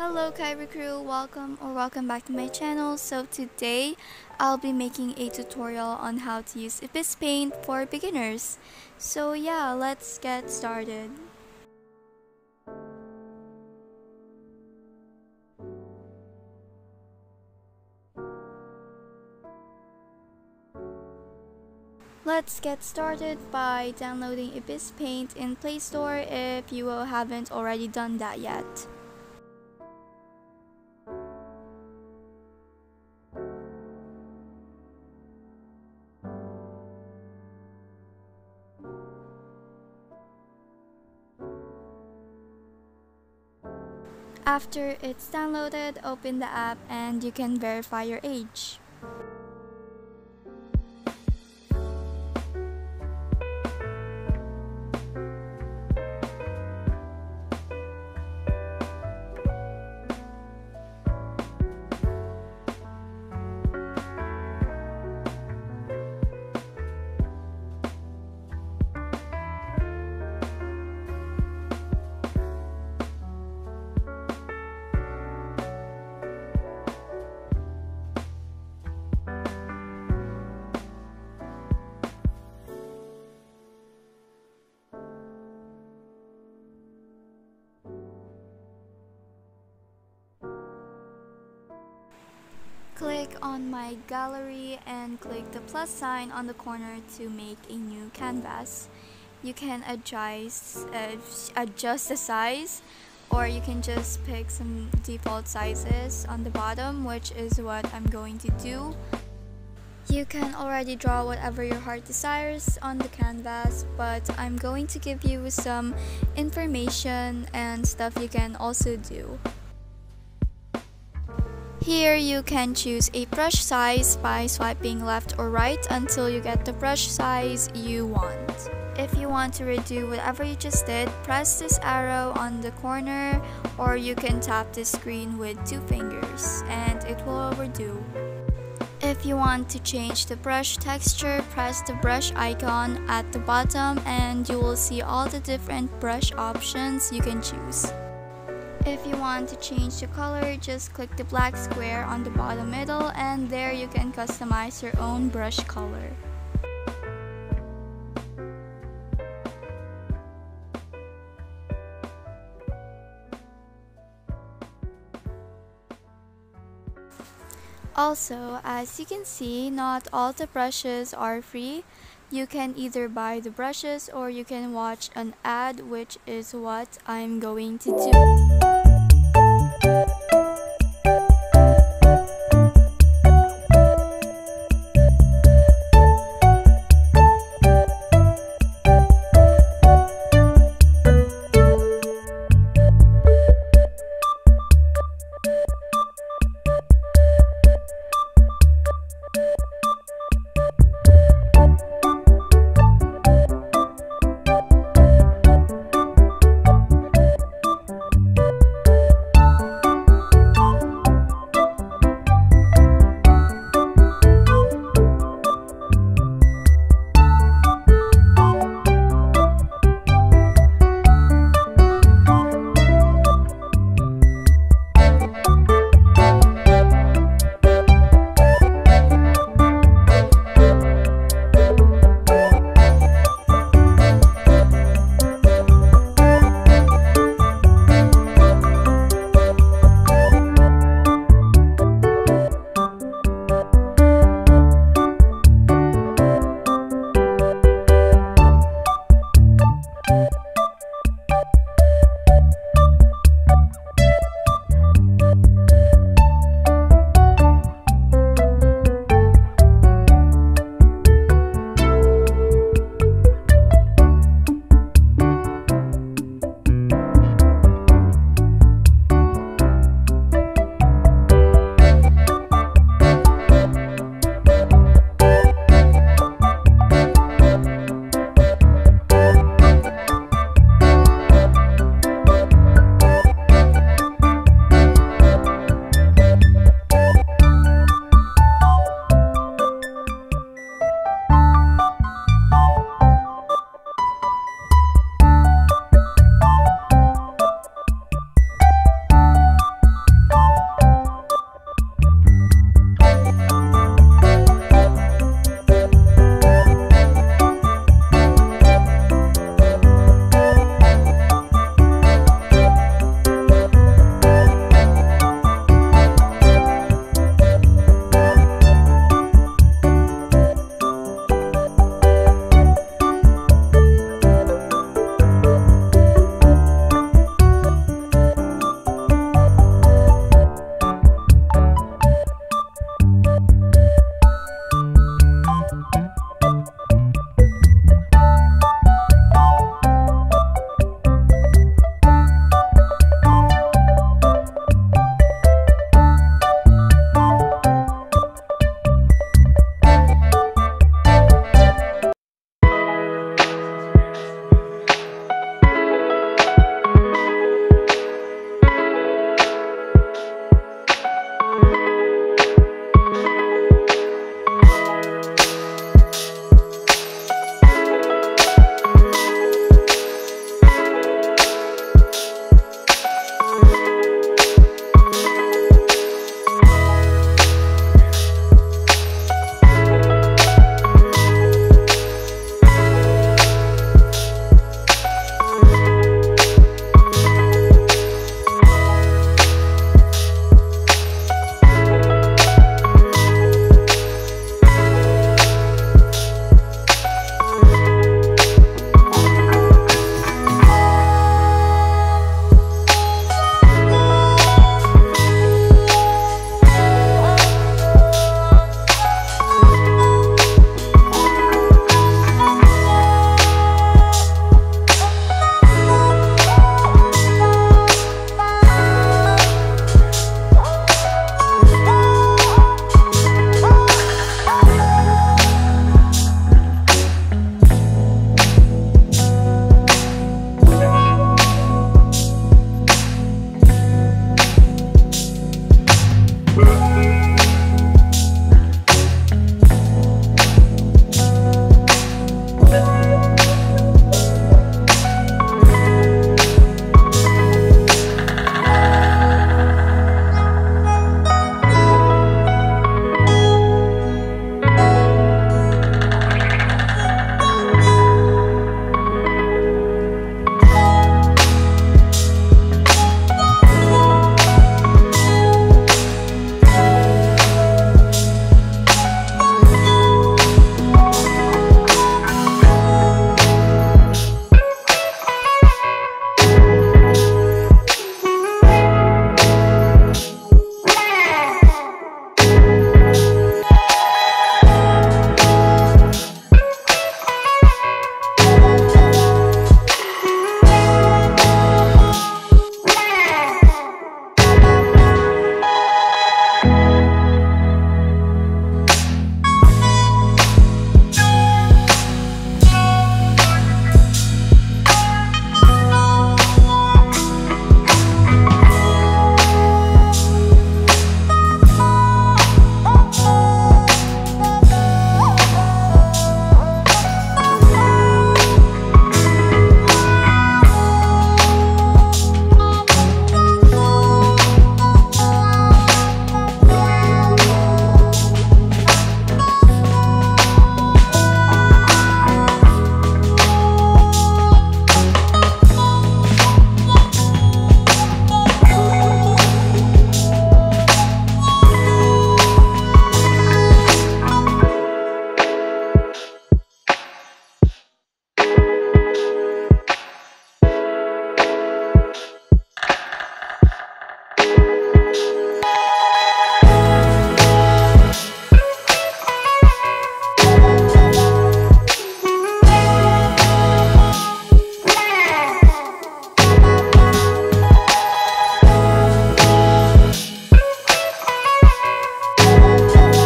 Hello Kairu crew, welcome or welcome back to my channel. So today I'll be making a tutorial on how to use Ibis Paint for beginners. So yeah, let's get started. Let's get started by downloading Ibis Paint in Play Store if you haven't already done that yet. After it's downloaded, open the app and you can verify your age. Click on my gallery and click the plus sign on the corner to make a new canvas. You can adjust, uh, adjust the size or you can just pick some default sizes on the bottom which is what I'm going to do. You can already draw whatever your heart desires on the canvas but I'm going to give you some information and stuff you can also do. Here you can choose a brush size by swiping left or right until you get the brush size you want. If you want to redo whatever you just did, press this arrow on the corner or you can tap the screen with two fingers and it will overdo. If you want to change the brush texture, press the brush icon at the bottom and you will see all the different brush options you can choose. If you want to change the color, just click the black square on the bottom middle and there you can customize your own brush color. Also, as you can see, not all the brushes are free. You can either buy the brushes or you can watch an ad which is what I'm going to do.